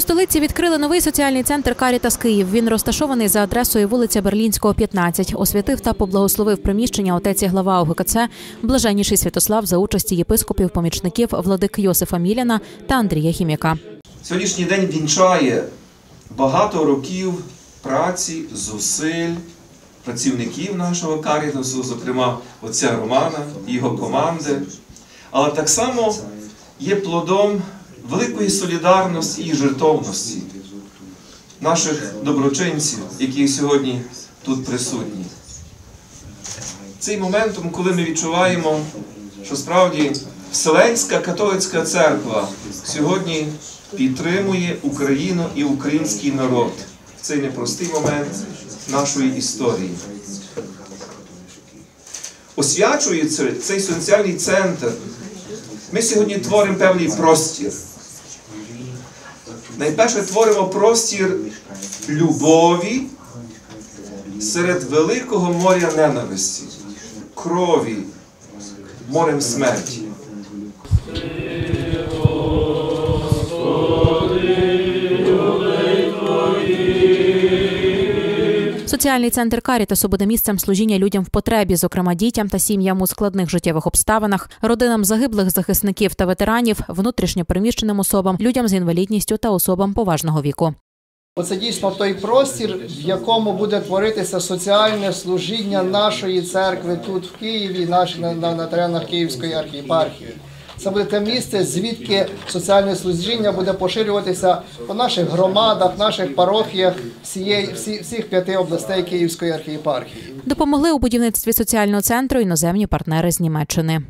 Столиці відкрили новий соціальний центр Карітас Київ. Він розташований за адресою вулиця Берлінського, 15. Освятив та поблагословив приміщення отець і глава ОГКЦ Блаженніший Святослав за участі єпископів, помічників владик Йосифа Міляна та Андрія Хім'яка. Сьогоднішній день вінчає багато років праці, зусиль працівників нашого карітасу, зокрема отця Романа його команди. Але так само є плодом великої солідарності і жертовності наших доброчинців, які сьогодні тут присутні. Цей моментом, коли ми відчуваємо, що справді Вселенська католицька церква сьогодні підтримує Україну і український народ в цей непростий момент нашої історії. Освячується цей соціальний центр. Ми сьогодні творимо певний простір. Найперше творимо простір любові серед великого моря ненависті, крові, морем смерті. Соціальний центр Карітасу буде місцем служіння людям в потребі, зокрема дітям та сім'ям у складних життєвих обставинах, родинам загиблих захисників та ветеранів, внутрішньо переміщеним особам, людям з інвалідністю та особам поважного віку. Оце дійсно той простір, в якому буде творитися соціальне служіння нашої церкви тут в Києві, наш, на, на, на теренах Київської архієпархії. Це буде те місце, звідки соціальне служіння буде поширюватися по наших громадах, наших парохіях всієї, всі, всіх п'яти областей Київської архієпархії. Допомогли у будівництві соціального центру іноземні партнери з Німеччини.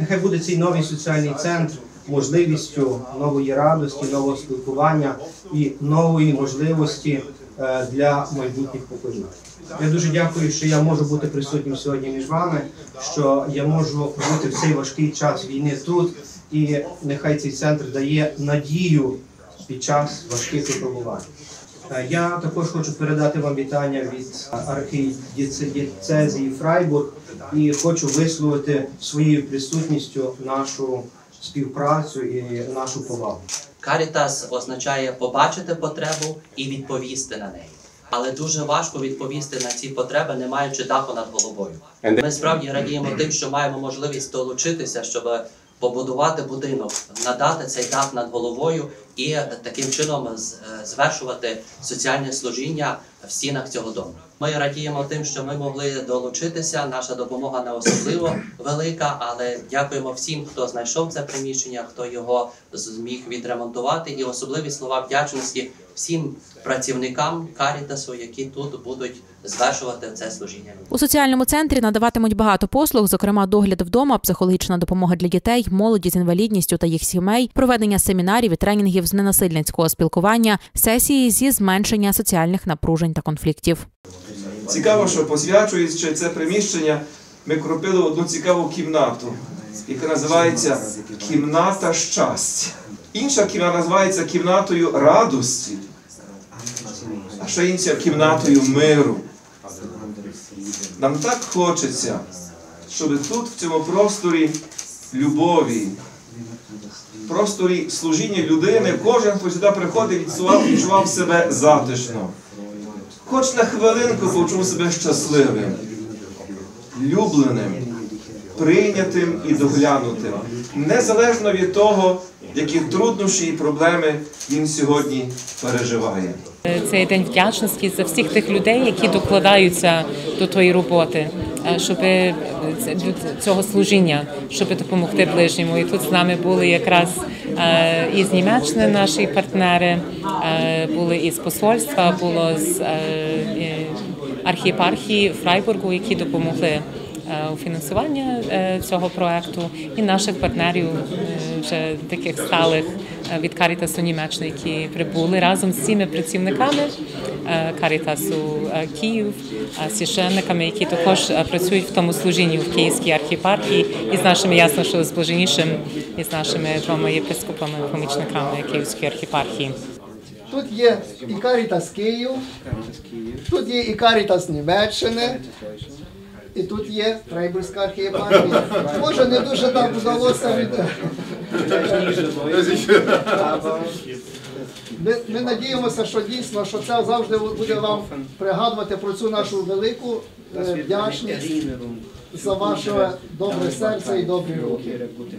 Нехай буде цей новий соціальний центр можливістю нової радості, нового спілкування і нової можливості е, для майбутніх поколінь. Я дуже дякую, що я можу бути присутнім сьогодні між вами, що я можу бути в цей важкий час війни тут, і нехай цей центр дає надію під час важких випробувань. Е, Я також хочу передати вам вітання від архідієцезії Фрайбург і хочу висловити своєю присутністю нашу співпрацю і нашу повагу. Карітас означає побачити потребу і відповісти на неї. Але дуже важко відповісти на ці потреби, не маючи даху над головою. Ми справді радіємо тим, що маємо можливість долучитися, щоб побудувати будинок, надати цей дах над головою і таким чином е, звершувати соціальне служіння в стінах цього дому. Ми радіємо тим, що ми могли долучитися. Наша допомога не особливо велика, але дякуємо всім, хто знайшов це приміщення, хто його зміг відремонтувати, і особливі слова вдячності всім працівникам Карітасу, які тут будуть звершувати це служіння. У соціальному центрі надаватимуть багато послуг, зокрема догляд вдома, психологічна допомога для дітей, молоді з інвалідністю та їх сімей, проведення семінарів і тренінгів з ненасильницького спілкування, сесії зі зменшення соціальних напружень та конфліктів. Цікаво, що посвячуючи це приміщення, ми кропили одну цікаву кімнату, яка називається Кімната щастя. Інша кімната називається кімнатою радості, а ще інша кімнатою миру. Нам так хочеться, щоб тут, в цьому просторі любові, просторі служіння людини, кожен, хто сюди приходить, відчував, відчував себе затишно. Хоч на хвилинку почув себе щасливим, любленим, прийнятим і доглянутим, незалежно від того, які труднощі і проблеми він сьогодні переживає. Цей день вдячності за всіх тих людей, які докладаються до тої роботи, е, щоб е, до цього служіння, щоб допомогти ближньому. І тут з нами були якраз е, із Німеччини наші партнери, е, були із посольства, було з е, е, архієпархії Фрайбургу, які допомогли е, у фінансуванні е, цього проекту, і наших партнерів е, вже таких сталих е, від Карітасу Німеччини, які прибули разом з цими працівниками. Е, Карітасу е, Київ, е, священниками, які також е, працюють в тому служінні в Київській архієпархії, і з нашими ясно, що з блаженнішим, і з нашими двома єпископами, помічниками Київської архієпархії. Тут є і Карітас Київ, тут є і Карітас Німеччини, і тут є Фрейбурзька архієпархія. Може, не дуже нам вдалося від... Ми, ми надіємося, що дійсно що це завжди буде вам пригадувати про цю нашу велику е, вдячність за ваше добре серце і добрі руки. Ihre gute